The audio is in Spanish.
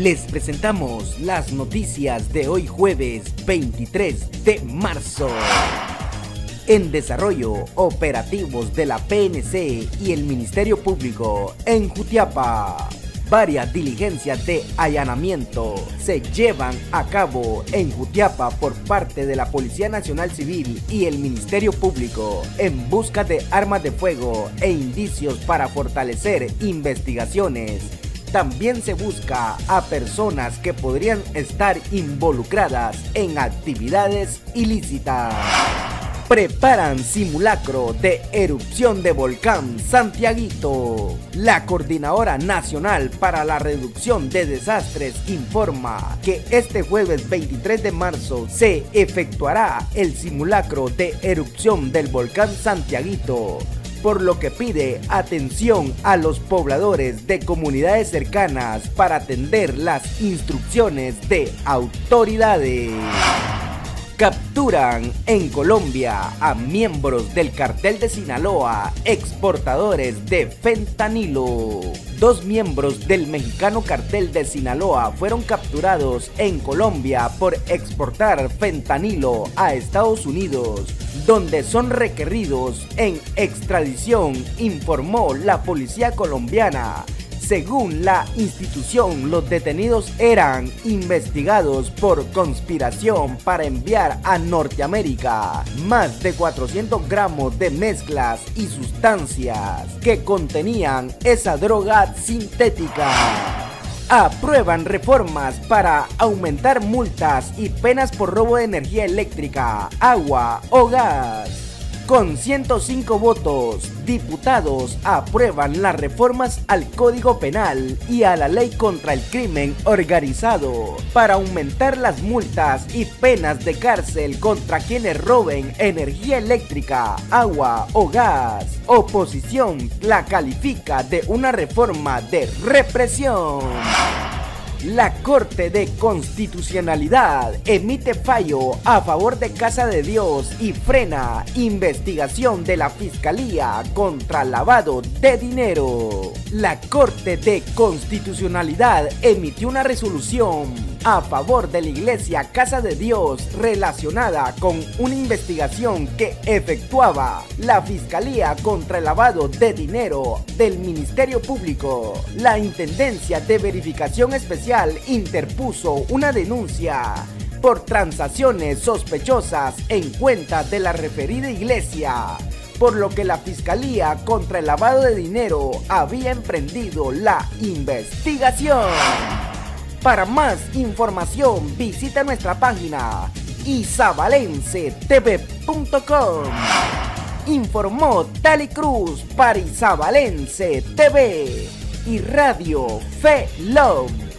Les presentamos las noticias de hoy jueves 23 de marzo. En desarrollo, operativos de la PNC y el Ministerio Público en Jutiapa. Varias diligencias de allanamiento se llevan a cabo en Jutiapa por parte de la Policía Nacional Civil y el Ministerio Público en busca de armas de fuego e indicios para fortalecer investigaciones también se busca a personas que podrían estar involucradas en actividades ilícitas. Preparan simulacro de erupción de volcán Santiaguito. La Coordinadora Nacional para la Reducción de Desastres informa que este jueves 23 de marzo se efectuará el simulacro de erupción del volcán Santiaguito por lo que pide atención a los pobladores de comunidades cercanas para atender las instrucciones de autoridades. Capturan en Colombia a miembros del cartel de Sinaloa, exportadores de fentanilo. Dos miembros del mexicano cartel de Sinaloa fueron capturados en Colombia por exportar fentanilo a Estados Unidos, donde son requeridos en extradición, informó la policía colombiana. Según la institución, los detenidos eran investigados por conspiración para enviar a Norteamérica más de 400 gramos de mezclas y sustancias que contenían esa droga sintética aprueban reformas para aumentar multas y penas por robo de energía eléctrica, agua o gas. Con 105 votos, diputados aprueban las reformas al Código Penal y a la Ley contra el Crimen Organizado para aumentar las multas y penas de cárcel contra quienes roben energía eléctrica, agua o gas. Oposición la califica de una reforma de represión. La Corte de Constitucionalidad emite fallo a favor de Casa de Dios y frena investigación de la Fiscalía contra lavado de dinero. La Corte de Constitucionalidad emitió una resolución a favor de la Iglesia Casa de Dios relacionada con una investigación que efectuaba la Fiscalía contra el lavado de dinero del Ministerio Público. La Intendencia de Verificación Especial interpuso una denuncia por transacciones sospechosas en cuenta de la referida iglesia, por lo que la Fiscalía contra el lavado de dinero había emprendido la investigación. Para más información visita nuestra página isabalencetv.com. Informó Tali Cruz para Isabalense TV y Radio Fe Love